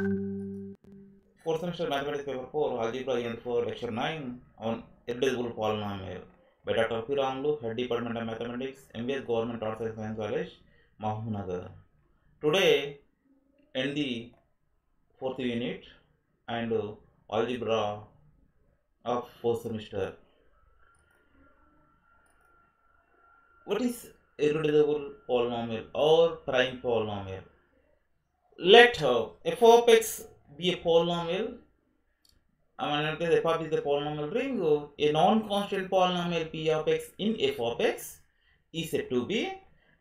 Fourth semester mathematics paper 4, algebra unit 4, lecture 9 on irreducible polynomial by Dr. P. Ramulu, Head Department of Mathematics, MVS Government Arts and Science College, Mahbubnagar. Today, in the fourth unit and algebra of fourth semester. What is irreducible polynomial or prime polynomial? Let f of x be a polynomial. I mean, f of is a polynomial ring, a non-constant polynomial p of x in f of x is said to be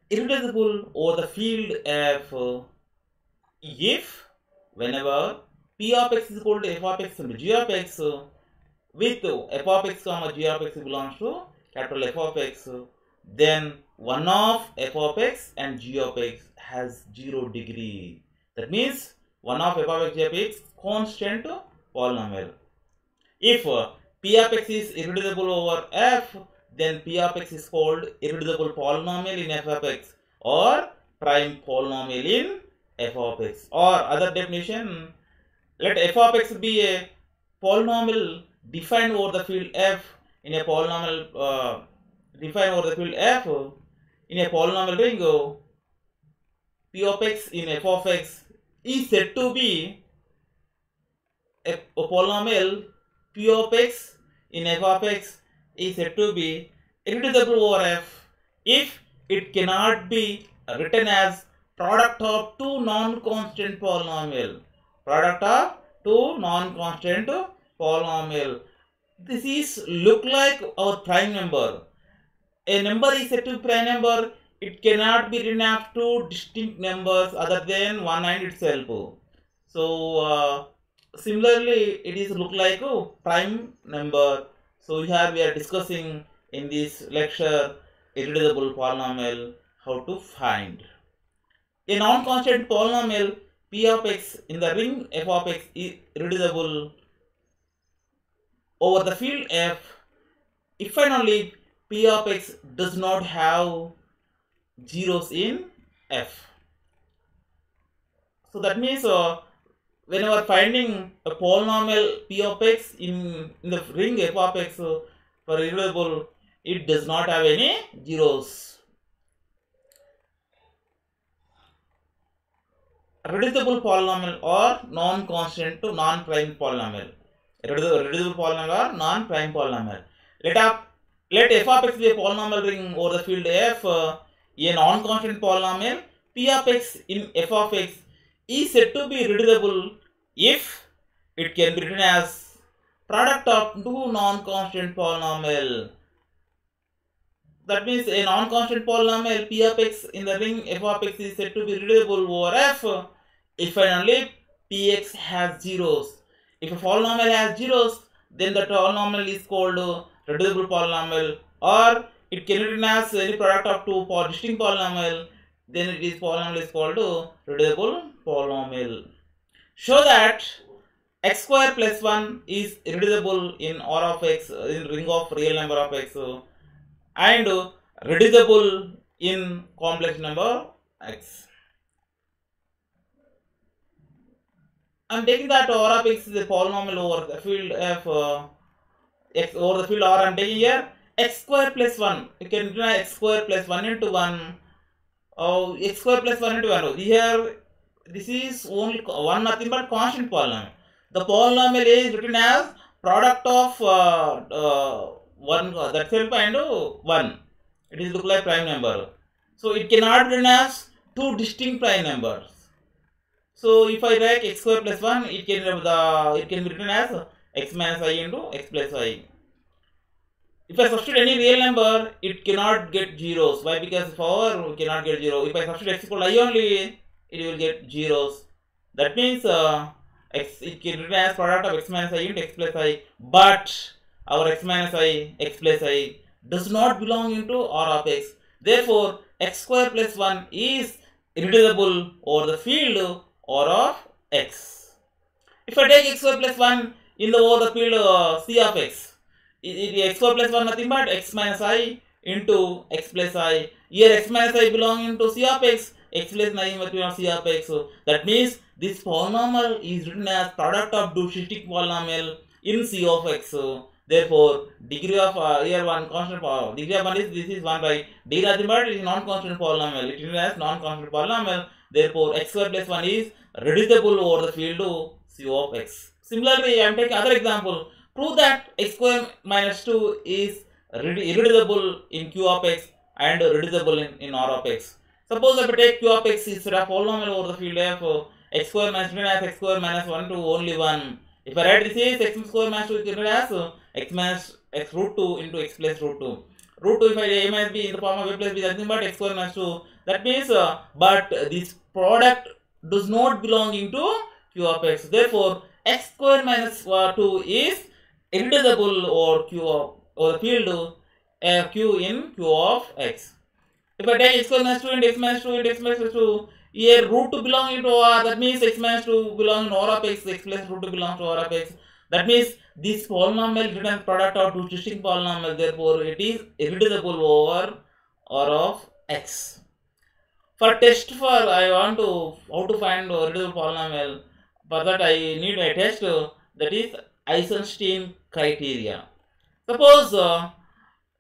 irreducible over the field f uh, if whenever p of x is equal to f of x and g of x uh, with f of x comma g of x belongs to capital F of x, uh, then one of f of x and g of x has zero degree. That means one of x, g of x constant polynomial. If uh, p of x is irreducible over f, then p of x is called irreducible polynomial in f of x or prime polynomial in f of x. Or other definition, let f of x be a polynomial defined over the field f in a polynomial uh, defined over the field f in a polynomial ring p of x in f of x is said to be a, polynomial p of x in f of x. Is said to be irreducible over f if it cannot be written as product of two non-constant polynomial. Product of two non-constant polynomial. This is look like our prime number. A number is said to be prime number it cannot be written as two distinct numbers other than one and itself. So uh, similarly it is look like a prime number. So here we are discussing in this lecture irreducible polynomial how to find. A non-constant polynomial p of x in the ring f of x is irreducible. Over the field f if and only p of x does not have zeros in f. So that means uh, whenever finding a polynomial p of x in, in the ring f of x uh, for irreducible, it does not have any zeros. Reducible polynomial or non-constant to non-prime polynomial. Reducible, reducible polynomial or non-prime polynomial. Let up let f of x be a polynomial ring over the field f. Uh, a non-constant polynomial p of x in f of x is said to be reducible if it can be written as product of two non-constant polynomial. That means a non-constant polynomial p of x in the ring f of x is said to be reducible over f if and only px has zeros. If a polynomial has zeros, then the polynomial is called reducible polynomial or it can be written as any product of two distinct polynomial. Then it is polynomial is called reducible polynomial. Show that x square plus 1 is reducible in R of x in ring of real number of x and reducible in complex number x. I am taking that R of x is a polynomial over the field f uh, x over the field R I am taking here x square plus 1 you can write x square plus 1 into 1 oh x square plus 1 into 1 here this is only one nothing but constant polynomial. The polynomial is written as product of uh, uh, 1 uh, that self and uh, 1 it is look like prime number. So it cannot be written as two distinct prime numbers. So if i write x square plus 1 it can the it can be written as x minus i into x plus i if I substitute any real number, it cannot get zeros. Why? Because power cannot get zero. If I substitute x equal to i only, it will get zeros. That means uh, x it can written as product of x minus i into x plus i. But our x minus i, x plus i does not belong into R of x. Therefore, x square plus 1 is irreducible over the field R of x. If I take x square plus 1 in the over the field uh, C of x, it, it, x square plus 1 nothing but x minus i into x plus i. Here x minus i belonging to c of x, x plus 9 between of c of x. So that means this polynomial is written as product of shifting polynomial in c of x. So therefore degree of uh, here one constant power degree of one is this is 1 by d nothing but it is non-constant polynomial. It is written as non-constant polynomial. Therefore x square plus 1 is reducible over the field to c of x. Similarly, I am taking other example. Prove that x square minus 2 is irreducible in q of x and reducible in, in r of x. Suppose if I take q of x is a polynomial over the field f x square minus 2 as x square minus 1 to only 1. If I write this is x square minus 2 is written as x minus x root 2 into x plus root 2. Root 2 if I a minus b in the form of a plus b nothing but x square minus 2. That means uh, but this product does not belong into q of x. Therefore x square minus uh, 2 is irreducible or q of or the field uh, q in q of x. If I take x minus 2 and x minus 2 and x minus 2, here root 2 belong into r, that means x minus 2 belong in r of x, x plus root 2 belongs to r of x. That means this polynomial written product of two distinct polynomial, therefore it is irreducible over r of x. For test for I want to how to find irreducible polynomial, for that I need a test that is Eisenstein criteria. Suppose uh,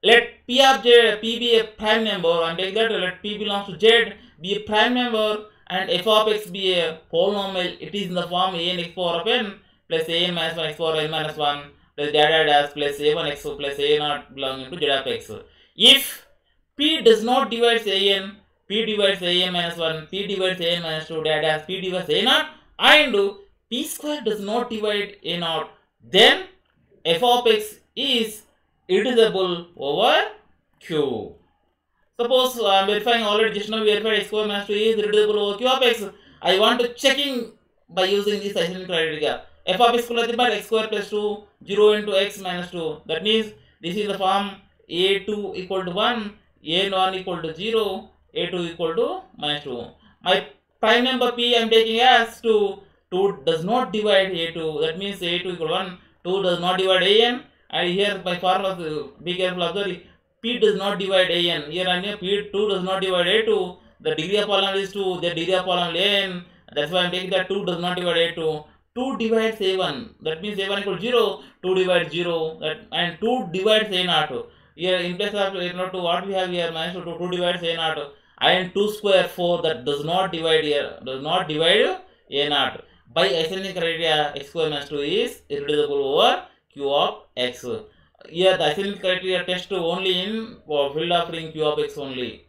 let P of J, P be a prime number and that let P belongs to Z be a prime number and f of x be a polynomial. It is in the form a n x power of n plus a n minus 1 x power n minus 1 plus dada dash plus a1 x plus a naught belonging to z of x. If P does not divide a n, P divides a n minus 1, P divides a n minus 2, dada P divides a naught and P square does not divide a naught, then f of x is irreducible over q. Suppose uh, I am verifying already just now verified x square minus 2 is irreducible over q of x. I want to checking by using this Eisenstein criteria. f of x equal to x square plus 2 0 into x minus 2. That means this is the form a2 equal to 1, a1 equal to 0, a2 equal to minus 2. My prime number p I am taking as 2. 2 does not divide a2. That means a2 equal 1. 2 does not divide an and here by formula uh, be careful observe p does not divide an here and here p2 does not divide a2 the degree of polynomial is 2 the degree of polynomial n. That's why i'm taking that 2 does not divide a2 2 divides a1 that means a1 equals 0 2 divides 0 that and 2 divides a naught. Here in place of a naught 2 what we have here? Minus 2 2 divides a naught. And 2 square 4 that does not divide here. Does not divide a naught by Eisenstein criteria x square minus 2 is irreducible over q of x. Here the Eisenstein criteria test only in field of ring q of x only.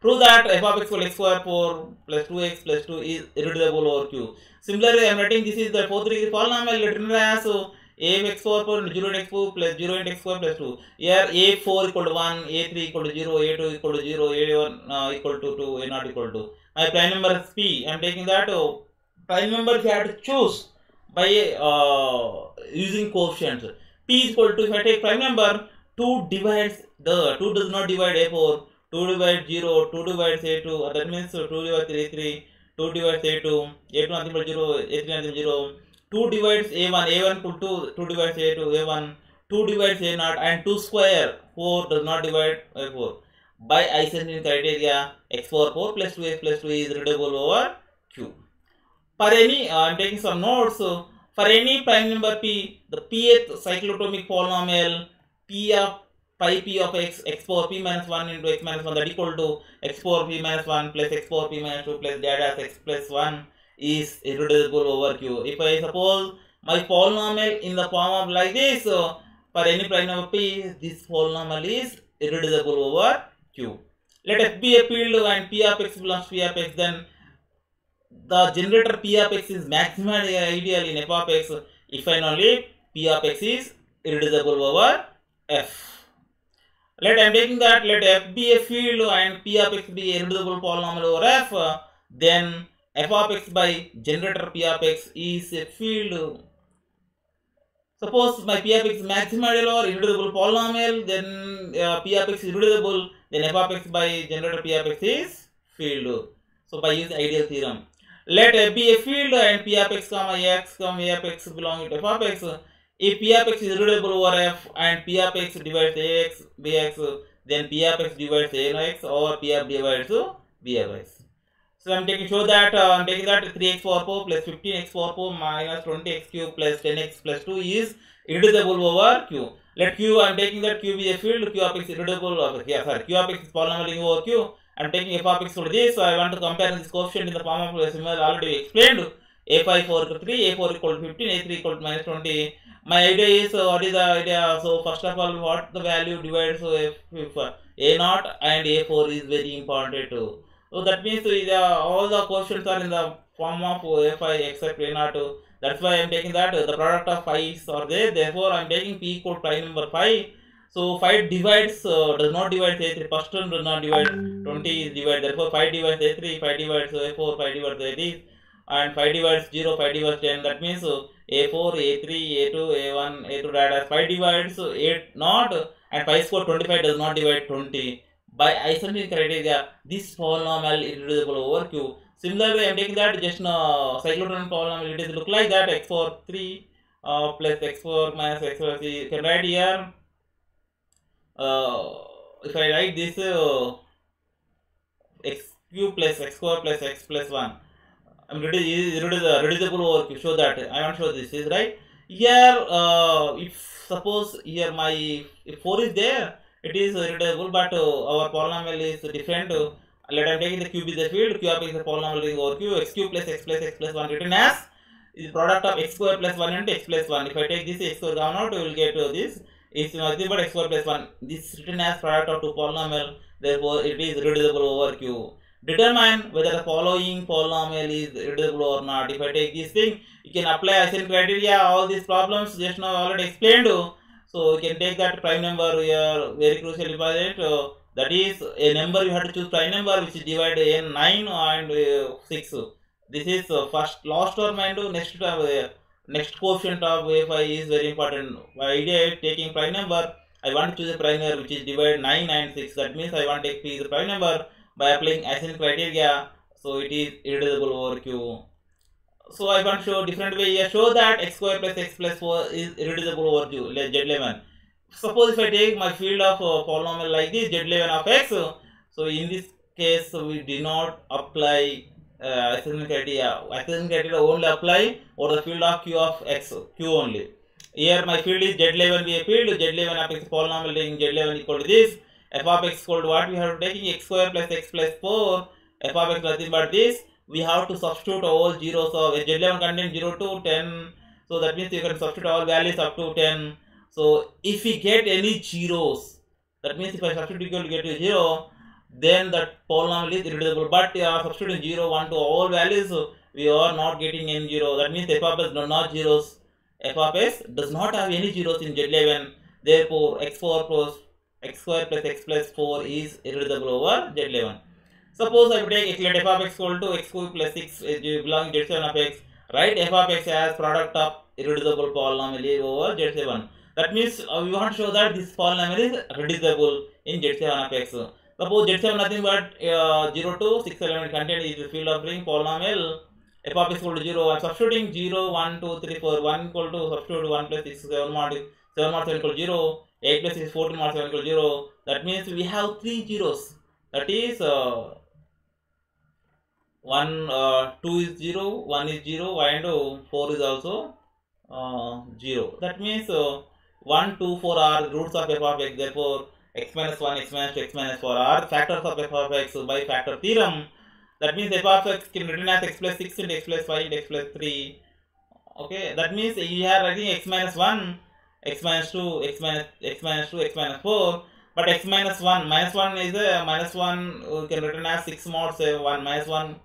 Prove that f of x equal x square 4 plus 2x plus 2 is irreducible over q. Similarly, I am writing this is the fourth degree polynomial written as a of x square 4 0 into x 4 plus 0 into x square plus 2. Here a a4 equal to 1, a3 equal to 0, a2 equal to 0, a1 uh, equal to 2, a not equal to. My prime number is p. I am taking that uh, prime number you have to choose by uh, using coefficients. p is equal to if I take prime number 2 divides the 2 does not divide a4 2 divides 0 2 divides a2 that means 2 divides a3 2 divides a2 a2 nothing but 0 a3 nothing 0 2 divides a1 a1 equal to 2 divides a2 a1 2 divides a naught and 2 square 4 does not divide a4 by Eisenstein criteria x power 4 plus 2x plus 2 is reducible over q for any uh, I'm taking some notes so for any prime number p the pth cyclotomic polynomial p of pi p of x x power p minus 1 into x minus 1 that equal to x power p minus 1 plus x power p minus 2 plus data x plus 1 is irreducible over q if i suppose my polynomial in the form of like this so for any prime number p this polynomial is irreducible over q let f be a field and p of x belongs to p of x then the generator p of x is maximum ideal in f of x if and only p of x is irreducible over f. Let I am taking that let f be a field and p of x be irreducible polynomial over f, then f of x by generator p of x is a field. Suppose my p of x is maximum or irreducible polynomial, then uh, p of x is irreducible, then f of x by generator p of x is field. So by using ideal theorem. Let f be a field and p of x comma x comma a of x belonging to f of x. If p of x is irreducible over f and p of x divides ax bx, then p of x divides ax or p of divides BRYs. So I'm taking show that uh, I'm taking that 3x power 4 plus 15x power 4 minus 20x cube plus 10x plus 2 is irreducible over q. Let q I'm taking that q be a field, q of x irreducible over yeah sorry q of x is polynomial over q. I'm taking f of x to this, so I want to compare this coefficient in the form of similar already explained. a5 4 to 3, a4 equal to 15, a3 equal to minus 20. My idea is uh, what is the idea? So first of all, what the value divides so if, if uh, a0 and a4 is very important too. So that means uh, all the questions are in the form of fi except a0. That's why I'm taking that uh, the product of phi's are there. Therefore, I'm taking p equal to prime number phi. So 5 divides uh, does not divide a3. First term does not divide 20 is divided. Therefore 5 divides a3, 5 divides a4, 5 divides a3 and 5 divides 0, 5 divides 10. That means uh, a4, a3, a2, a1, a2 that as 5 divides 8 not and 5 square 25 does not divide 20. By isomorphic criteria, this polynomial is irreducible over q. Similarly, I am taking that just now cyclotron polynomial. It is look like that x power 3 uh, plus x power minus x power 3. Can write here. Uh, if I write this uh, x cube plus x square plus x plus 1 I'm ready reducible over q. Show that. I want to show this. Is right? Here uh, if suppose here my if 4 is there it is reducible but uh, our polynomial is different. Uh, let I'm taking the cube is the field. Q x is a polynomial ring over q. X cube plus x plus x plus 1 written as is product of x square plus 1 and x plus 1 if I take this x square down out we will get uh, this is nothing but x square plus 1 this written as product of two polynomial therefore it is reducible over q. Determine whether the following polynomial is reducible or not. If i take this thing you can apply Eisenstein criteria all these problems just now I already explained. So you can take that prime number here very crucial important uh, that is a number you have to choose prime number which is divided in 9 and uh, 6 this is uh, first last term and next term next quotient of fi is very important. My idea is taking prime number. I want to choose a prime number which is divided 9 and 6 that means i want to take p is the prime number by applying Eisenstein criteria. So it is irreducible over q. So i want to show different way. Here show that x square plus x plus 4 is irreducible over q let z11 suppose if i take my field of uh, polynomial like this z11 of x. So in this case we do not apply uh, Eisenhower criteria Eisenhower criteria only apply over the field of q of x q only here my field is z11 be a field z11 of x polynomial ring z11 equal to this f of x equal to what we have taking x square plus x plus 4 f of x nothing but this we have to substitute all zeros of z11 contains 0 to 10 so that means you can substitute all values up to 10 so if we get any zeros that means if i substitute equal to get to 0 then that polynomial is irreducible but uh, substituting 0 1 to all values we are not getting any 0 that means f of x does not zeros f of x does not have any zeros in z11 therefore x4 plus x square plus x plus 4 is irreducible over z11. Suppose I take let f of x equal to x cube plus 6 is belonging to z7 of x. Write f of x as product of irreducible polynomial over z7. That means uh, we want to show that this polynomial is reducible in z7 of x. Suppose z7 nothing but uh, 0 to 6 element contained is the field of ring polynomial f of x equal to 0. I am substituting 0, 1, 2, 3, 4, 1 equal to substitute 1 plus 6, 7 mod 7 mod 7 equal to 0. 8 plus 6 14 mod 7 equal to 0 that means we have three zeros that is uh, 1 uh, 2 is 0 1 is 0 and uh, 4 is also uh, 0 that means uh, 1 2 4 are roots of f of x therefore x minus 1 x minus 2 x minus 4 are factors of f of x by factor theorem. That means f of x can be written as x plus 6 into x plus 5 into x plus 3 okay? That means you are writing x minus 1 x minus 2 x minus x minus 2 x minus 4 but x minus 1 minus 1 is a minus 1 we can written as 6 mod say 1 minus 1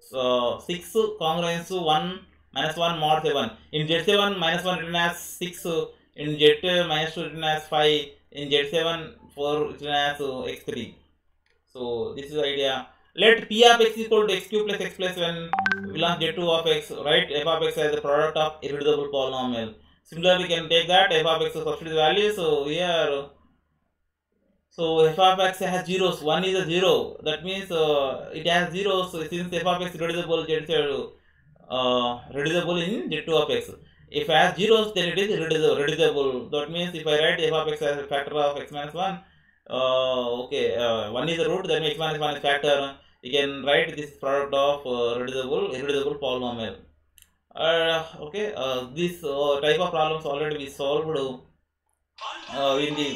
so 6 congruence to 1 minus 1 mod 7 in z7 minus 1 written as 6 in z2 minus 2 written as 5 in z7 4 written as x3 so this is the idea let p of x equal to x cube plus x plus 1 belongs z2 of x right f of x as the product of irreducible polynomial Similarly, we can take that f of x to substitute value. So here, so f of x has zeros. One is a zero. That means uh, it has zeros. So since f of x reducible, it's uh, reducible in z2 of x. If it has zeros, then it is reducible. reducible. That means if I write f of x as a factor of x minus one, uh, okay, uh, one is a root. Then x minus one is factor. you can write this product of uh, reducible irreducible polynomial. Uh, okay, uh, this uh, type of problems already we solved uh, in the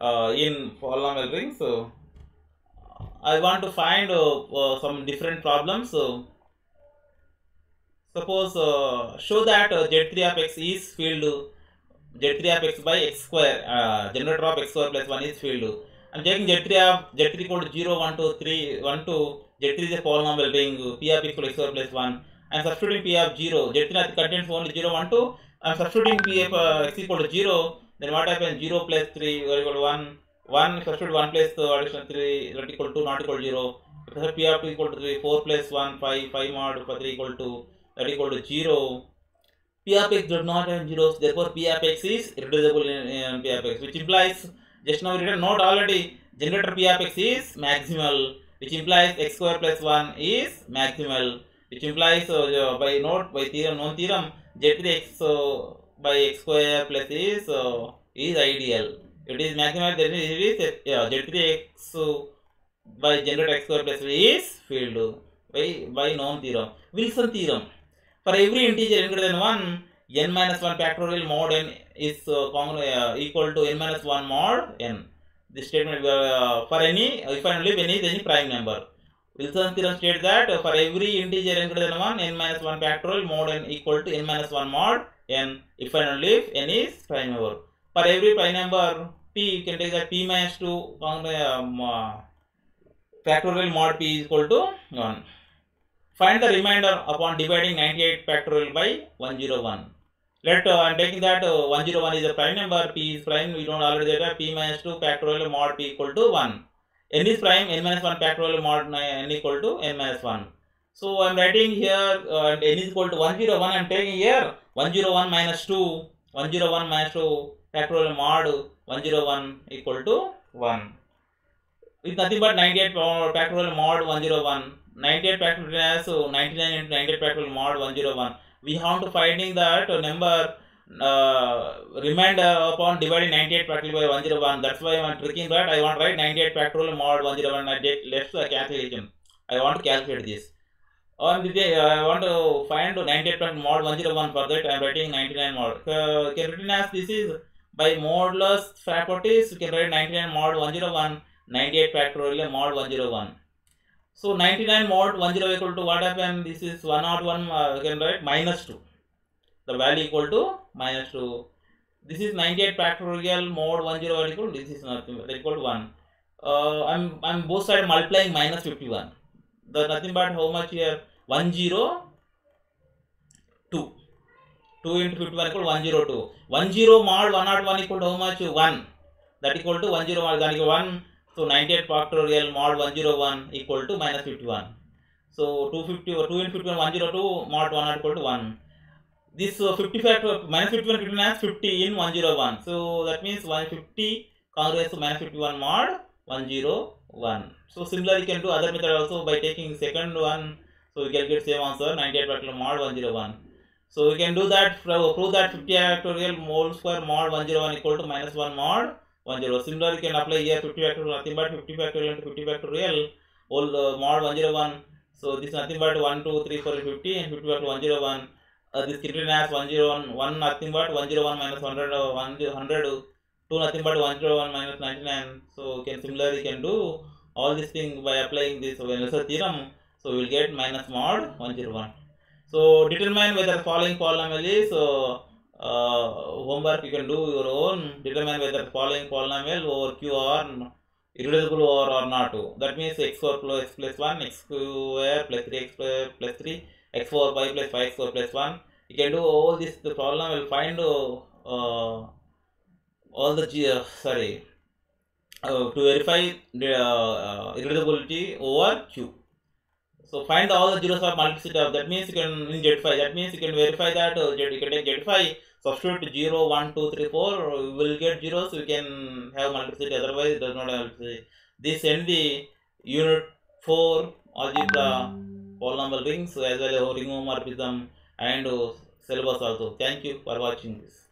uh, in polynomial rings. So I want to find some different problems. So suppose uh, show that uh, z3 of x is filled z3 of x by x square uh, generator of x square plus 1 is filled. I'm taking z3 of z3 equal to 0, 1, 2, 3, 1, 2. z3 is a polynomial ring p of equal to x square plus 1. I'm substituting p of 0. z3 contains only 0, 1, 2. I'm substituting p of uh, x equal to 0. Then what happens? 0 plus 3 equal to 1. 1 substitute 1 plus the addition 3 not equal to 2 not equal to 0. Because p of 2 equal to 3. 4 plus 1 5 5 mod 3 equal to that equal to 0. P of x does not have zeros, therefore P of x is irreducible in, in P of x, which implies just now we written note already generator P of x is maximal, which implies x square plus 1 is maximal, which implies uh, by note by theorem known theorem z3x uh, by x square plus is uh, is ideal. It is maximal, then it is yeah, z3x by generator x square plus is filled by by known theorem. Wilson theorem. For every integer greater than 1, n minus 1 factorial mod n is uh, uh, equal to n minus 1 mod n. This statement uh, for any, if and only when is any prime number. Wilson theorem states that uh, for every integer n greater than 1, n minus 1 factorial mod n equal to n minus 1 mod n if and only if n is prime number. For every prime number p, you can take that p minus 2 um, uh, factorial mod p is equal to 1. Find the remainder upon dividing 98 factorial by 101. Let uh, I am taking that uh, 101 is a prime number, p is prime, we don't already that p minus 2 factorial mod p equal to 1. n is prime, n minus 1 factorial mod n equal to n minus 1. So I am writing here uh, n is equal to 101, I am taking here 101 minus 2, 101 minus 2 factorial mod 101 equal to 1. With nothing but 98 factorial mod 101. 98 factorial so 99 into 98 factorial mod 101. We have to finding that number uh, remainder upon dividing 98 factorial by 101. That's why I'm tricking that. I want to write 98 factorial mod 101. I did left the calculation. I want to calculate this. On the day, I want to find 98 factorial mod 101. For that, I'm writing 99 mod. Uh, can written as this is by modulus properties. You can write 99 mod 101. 98 factorial mod 101. So 99 mod 10 equal to what happened? This is 101 uh, can write minus 2. The value equal to minus 2. This is 98 factorial mod 101 equal this is nothing but equal to 1. Uh, I'm, I'm both side multiplying minus 51. The nothing but how much here? 102. 2 into 51 equal to 102. 10 mod 101 equal to how much? 1. That equal to 10 mod that equal 1. So 98 factorial mod 101 equal to minus 51. So 250 or 2 into 51 102 mod 1 equal to 1. This uh, 50 factor minus 51 written as 50 in 101. So that means 150 congruous to minus 51 mod 101. So similarly you can do other method also by taking second one. So we get same answer 98 factorial mod 101. So we can do that prove that 50 factorial mole square mod 101 equal to minus 1 mod 101. Similarly, you can apply here 50 factorial, nothing but 50 factorial into 50 factorial, whole uh, mod 101. So this is nothing but 1, 2, 3, 4, 50 and 50 factorial 101. Uh, this written as 101, 1 nothing but 101 minus 100, uh, 100, 2 nothing but 101 minus 99. So can similarly can do all these things by applying this Venus's theorem. So we will get minus mod 101. So determine whether following polynomial is uh, homework you can do your own determine whether following polynomial over q are irreducible or, or not. That means x square plus plus 1 x square plus 3 x square plus 3 x 4 y plus 5 x square plus 1 you can do all this the problem will find uh, all the G, uh, sorry uh, to verify the uh, irreducibility over q. So find all the zeros of multiplicity of that means you can in Z5 that means you can verify that uh, you can take Z5 substitute 0 1 2 3 4 you will get zeros you can have multiplicity otherwise it does not have multiplicity. This end the unit 4 algebra polynomial rings as well as ring homomorphism and syllabus also. Thank you for watching this